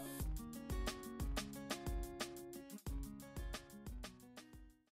うん。